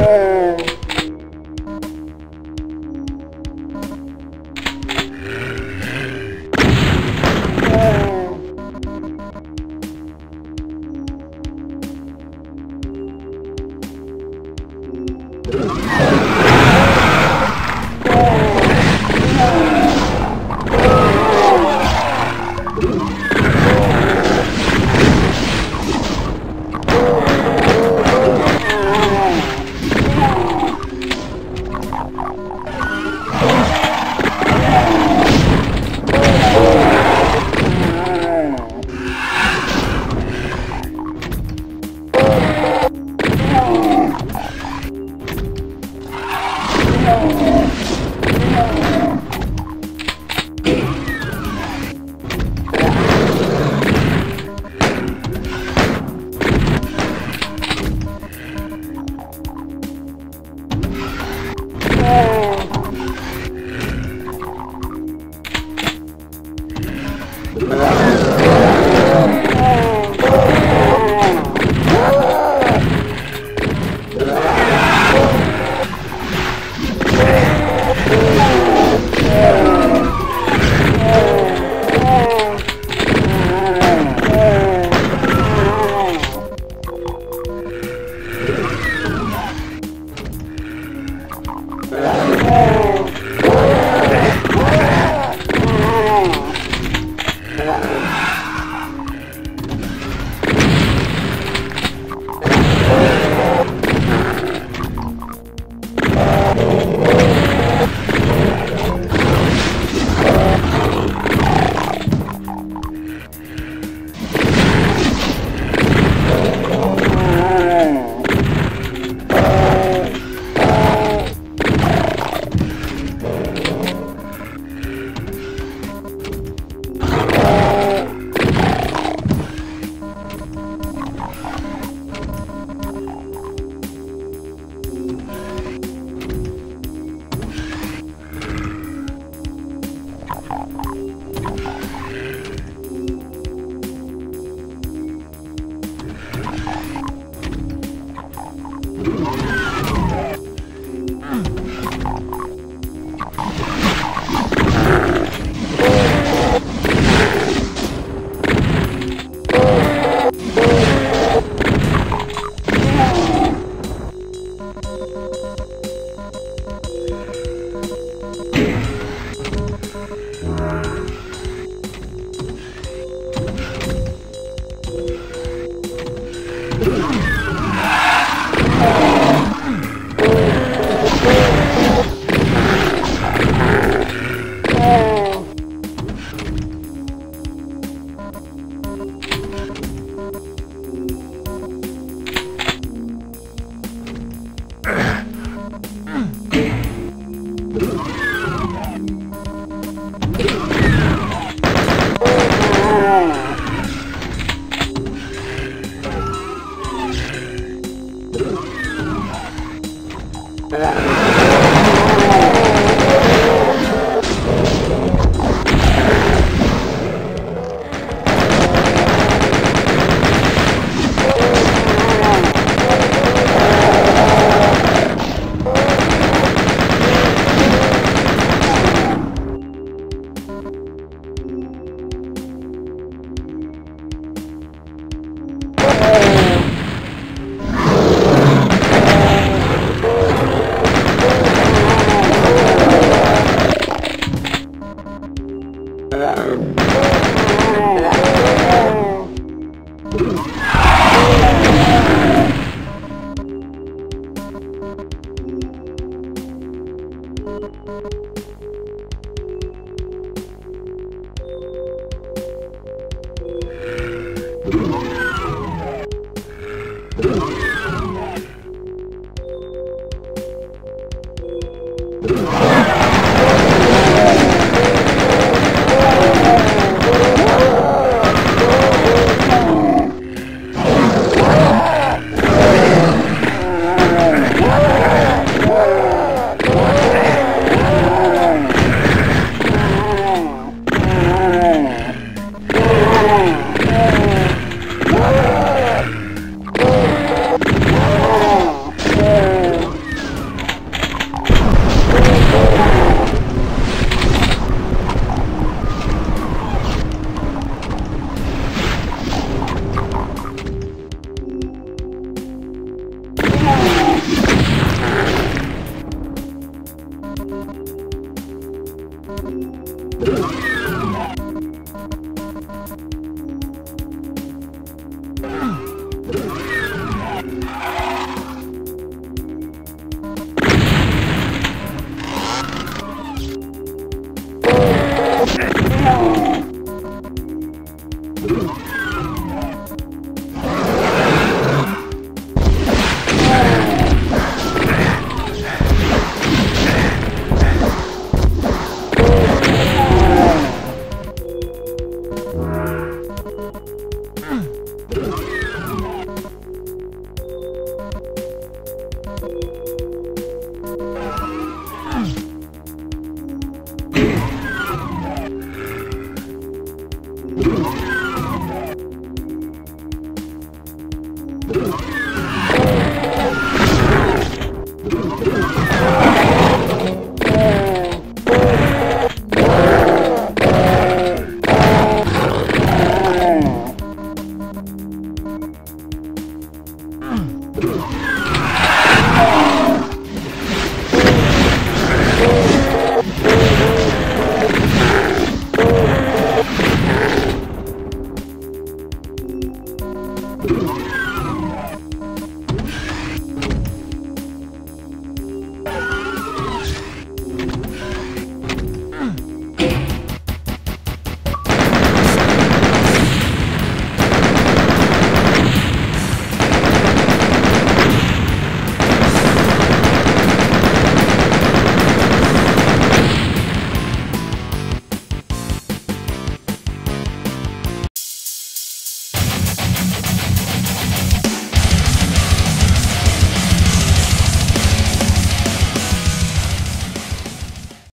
É... Oh! Ugh.